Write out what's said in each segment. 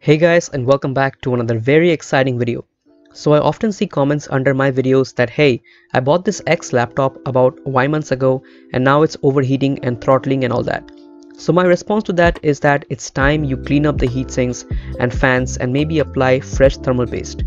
Hey guys and welcome back to another very exciting video. So I often see comments under my videos that hey, I bought this X laptop about Y months ago and now it's overheating and throttling and all that. So my response to that is that it's time you clean up the heat sinks and fans and maybe apply fresh thermal paste.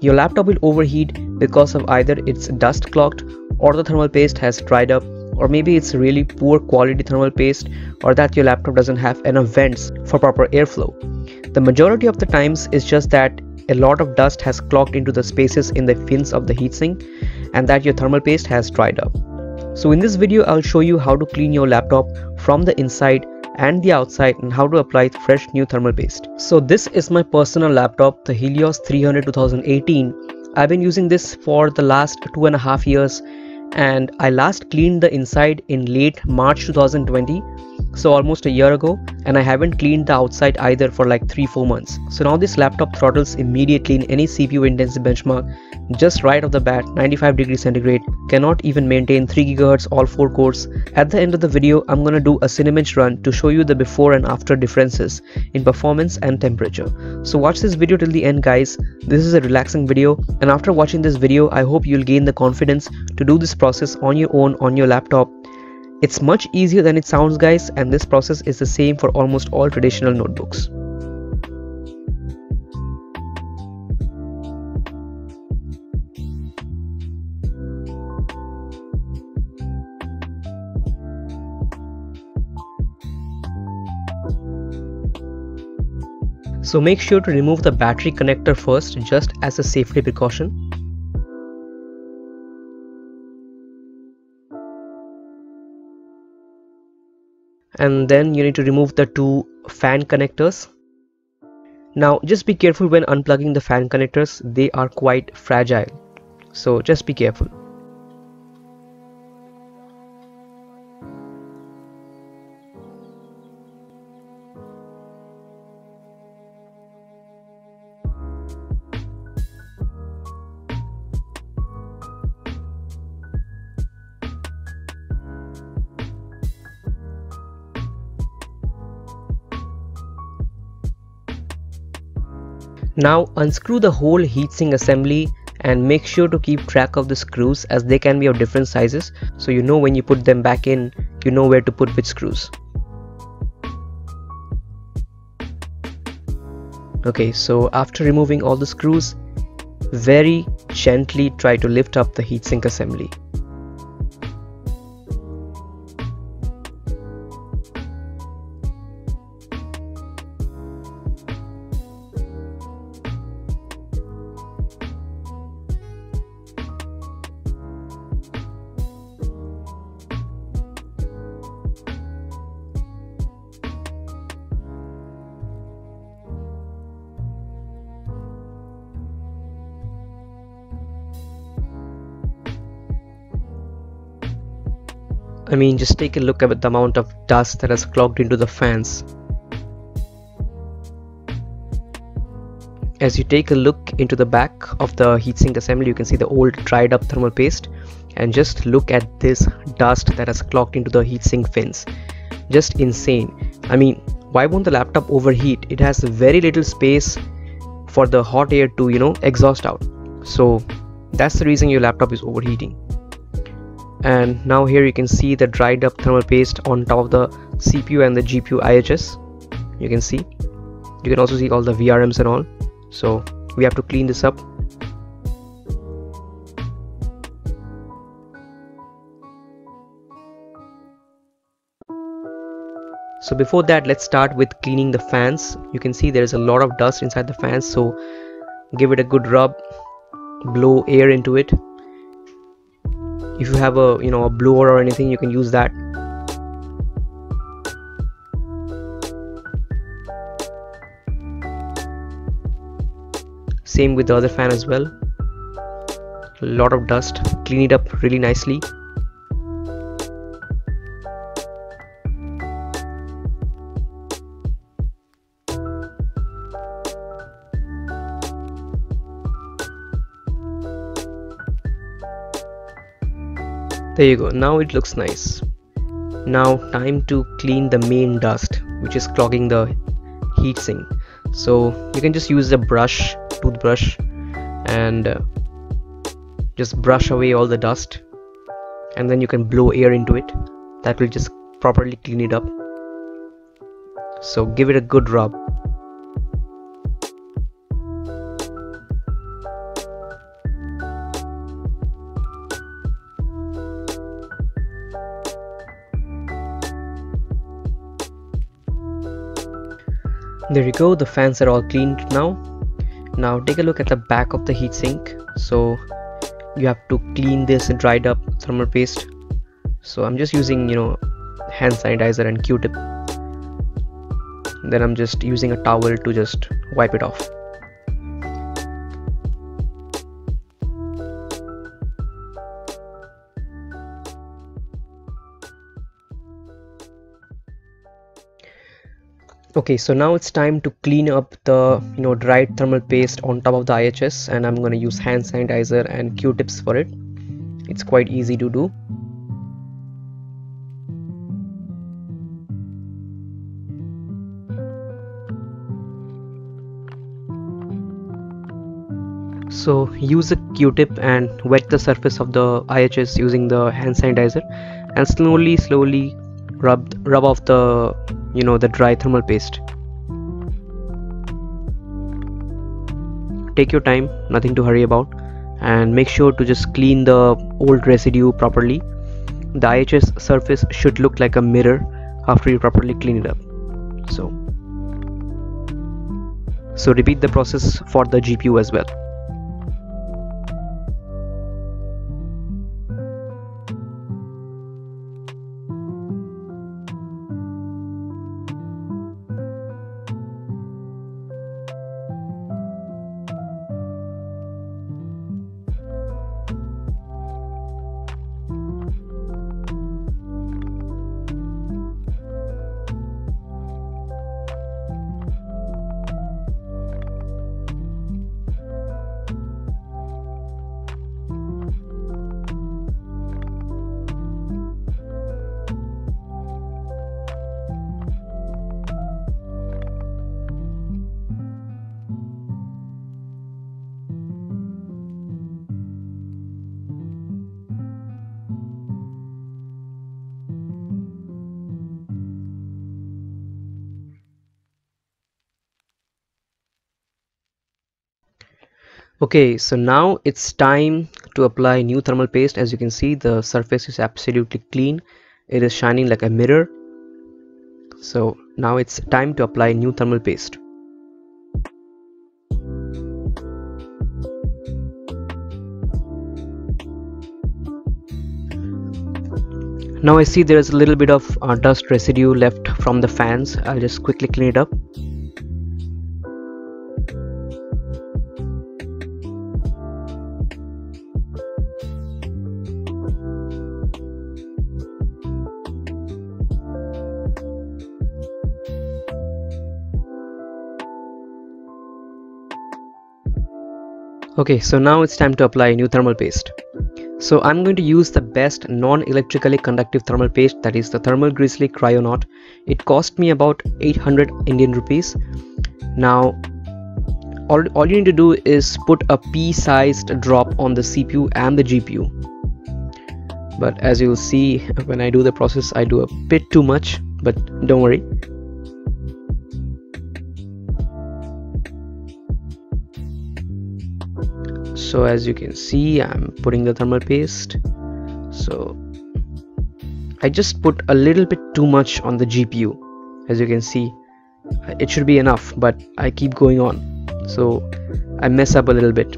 Your laptop will overheat because of either it's dust clogged or the thermal paste has dried up or maybe it's really poor quality thermal paste or that your laptop doesn't have enough vents for proper airflow. The majority of the times is just that a lot of dust has clogged into the spaces in the fins of the heatsink and that your thermal paste has dried up. So in this video I'll show you how to clean your laptop from the inside and the outside and how to apply fresh new thermal paste. So this is my personal laptop the Helios 300 2018. I've been using this for the last two and a half years and I last cleaned the inside in late March 2020 so almost a year ago and I haven't cleaned the outside either for like 3-4 months. So now this laptop throttles immediately in any CPU intensive benchmark just right off the bat 95 degrees centigrade cannot even maintain 3 GHz all 4 cores. At the end of the video I'm gonna do a Cinebench run to show you the before and after differences in performance and temperature. So watch this video till the end guys. This is a relaxing video and after watching this video I hope you'll gain the confidence to do this process on your own on your laptop it's much easier than it sounds guys and this process is the same for almost all traditional notebooks. So make sure to remove the battery connector first just as a safety precaution. And then you need to remove the two fan connectors. Now just be careful when unplugging the fan connectors. They are quite fragile. So just be careful Now unscrew the whole heatsink assembly and make sure to keep track of the screws as they can be of different sizes so you know when you put them back in you know where to put which screws. Okay so after removing all the screws very gently try to lift up the heatsink assembly. I mean just take a look at the amount of dust that has clogged into the fans. As you take a look into the back of the heatsink assembly you can see the old dried up thermal paste and just look at this dust that has clogged into the heatsink fins. Just insane. I mean why won't the laptop overheat? It has very little space for the hot air to you know exhaust out. So that's the reason your laptop is overheating and now here you can see the dried up thermal paste on top of the CPU and the GPU IHS you can see. You can also see all the VRMs and all. So we have to clean this up. So before that let's start with cleaning the fans. You can see there's a lot of dust inside the fans so give it a good rub. Blow air into it if you have a you know a blower or anything you can use that. Same with the other fan as well. A lot of dust. Clean it up really nicely there you go. Now it looks nice. Now time to clean the main dust which is clogging the heatsink so you can just use a brush toothbrush and uh, just brush away all the dust and then you can blow air into it. That will just properly clean it up. So give it a good rub there you go the fans are all cleaned now. Now take a look at the back of the heatsink so you have to clean this dried up thermal paste. So I'm just using you know hand sanitizer and q-tip. Then I'm just using a towel to just wipe it off okay so now it's time to clean up the you know dried thermal paste on top of the IHS and I'm gonna use hand sanitizer and q-tips for it. It's quite easy to do. So use a q-tip and wet the surface of the IHS using the hand sanitizer and slowly slowly rub rub off the you know the dry thermal paste. Take your time nothing to hurry about and make sure to just clean the old residue properly. The IHS surface should look like a mirror after you properly clean it up. So so repeat the process for the GPU as well okay so now it's time to apply new thermal paste. As you can see the surface is absolutely clean. It is shining like a mirror. So now it's time to apply new thermal paste. Now I see there is a little bit of uh, dust residue left from the fans. I'll just quickly clean it up okay so now it's time to apply new thermal paste. So I'm going to use the best non-electrically conductive thermal paste that is the thermal grizzly Kryonaut. It cost me about 800 Indian rupees. Now all, all you need to do is put a pea-sized drop on the CPU and the GPU but as you'll see when I do the process I do a bit too much but don't worry so as you can see I'm putting the thermal paste. So I just put a little bit too much on the GPU as you can see it should be enough but I keep going on. So I mess up a little bit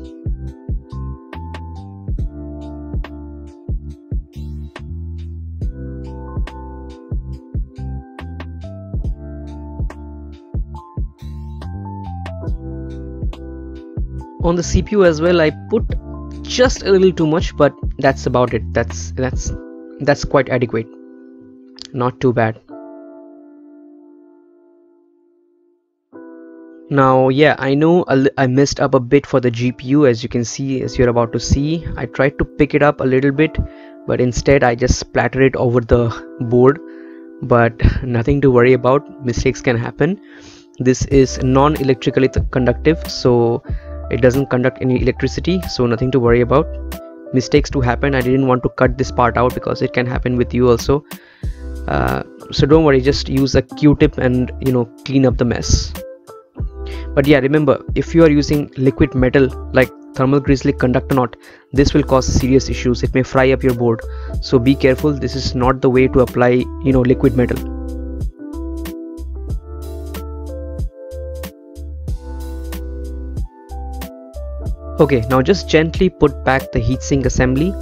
on the CPU as well I put just a little too much but that's about it. That's that's that's quite adequate. Not too bad. Now yeah I know I messed up a bit for the GPU as you can see as you're about to see. I tried to pick it up a little bit but instead I just splattered it over the board. But nothing to worry about. Mistakes can happen. This is non-electrically conductive so it doesn't conduct any electricity so nothing to worry about. Mistakes to happen. I didn't want to cut this part out because it can happen with you also. Uh, so don't worry just use a q-tip and you know clean up the mess. But yeah remember if you are using liquid metal like thermal grizzly Conductonaut this will cause serious issues. It may fry up your board. So be careful. This is not the way to apply you know liquid metal okay now just gently put back the heatsink assembly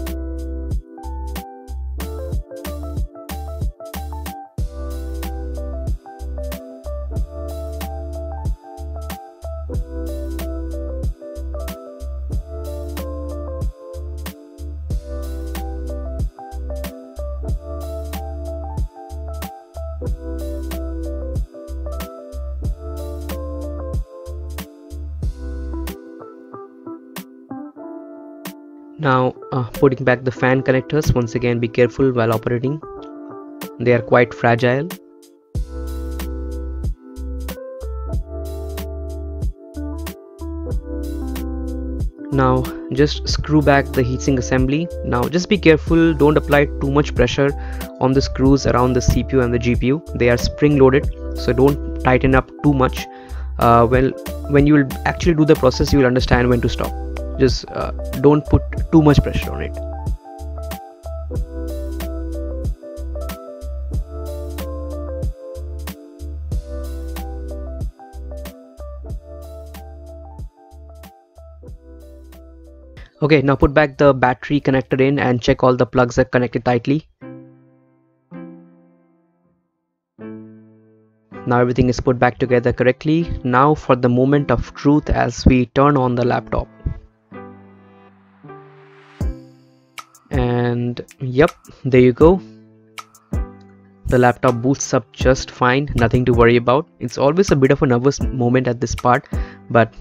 now uh, putting back the fan connectors once again be careful while operating. They are quite fragile. Now just screw back the heatsink assembly. Now just be careful don't apply too much pressure on the screws around the CPU and the GPU they are spring loaded so don't tighten up too much. Uh, well when you will actually do the process you will understand when to stop just uh, don't put too much pressure on it. Okay now put back the battery connector in and check all the plugs are connected tightly. Now everything is put back together correctly. Now for the moment of truth as we turn on the laptop and yep there you go. The laptop boots up just fine nothing to worry about. It's always a bit of a nervous moment at this part but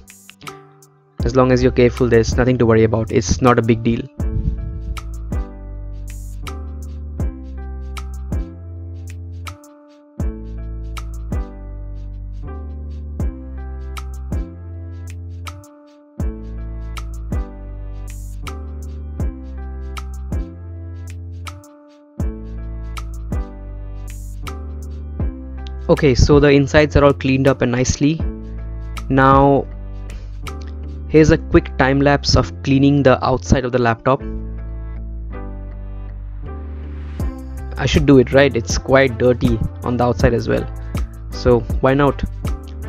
as long as you're careful there's nothing to worry about. It's not a big deal okay so the insides are all cleaned up and nicely. Now here's a quick time lapse of cleaning the outside of the laptop. I should do it right? It's quite dirty on the outside as well. So why not?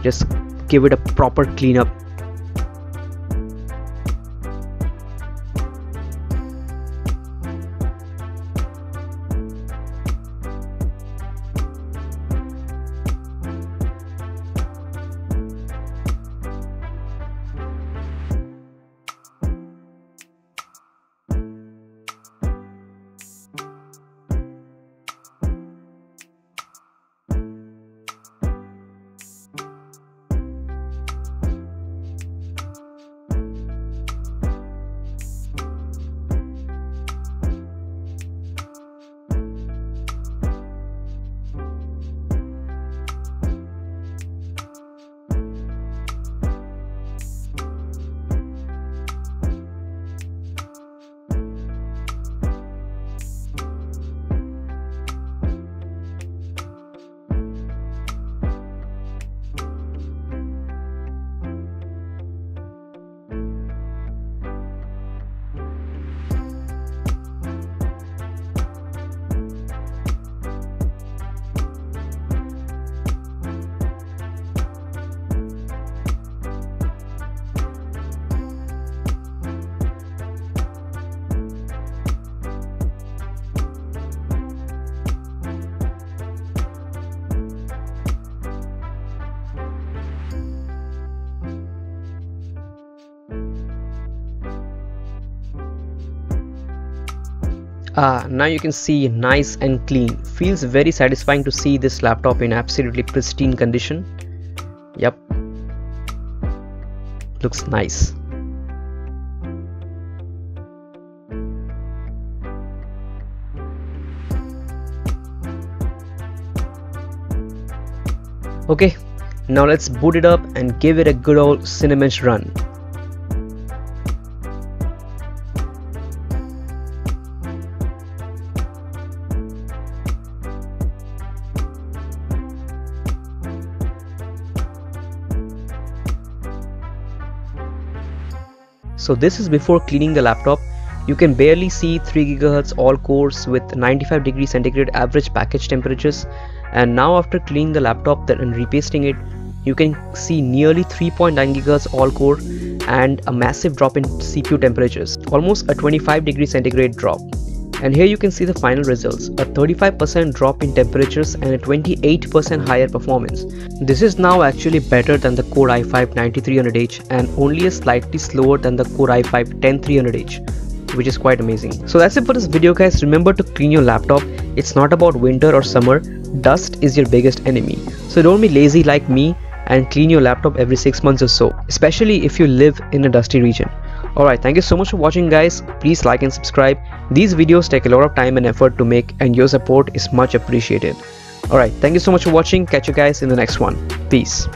Just give it a proper cleanup uh, now you can see nice and clean. Feels very satisfying to see this laptop in absolutely pristine condition. Yep looks nice. Okay Now let's boot it up and give it a good old Cinebench run. So this is before cleaning the laptop. You can barely see 3 GHz all cores with 95 degree centigrade average package temperatures. And now after cleaning the laptop and repasting it you can see nearly 3.9 GHz all core and a massive drop in CPU temperatures. Almost a 25 degree centigrade drop and here you can see the final results. A 35% drop in temperatures and a 28% higher performance. This is now actually better than the core i5 9300h and only a slightly slower than the core i5 10300h which is quite amazing. So that's it for this video guys. Remember to clean your laptop. It's not about winter or summer. Dust is your biggest enemy. So don't be lazy like me and clean your laptop every 6 months or so especially if you live in a dusty region Alright, thank you so much for watching guys. Please like and subscribe. These videos take a lot of time and effort to make and your support is much appreciated. Alright, thank you so much for watching. Catch you guys in the next one. Peace.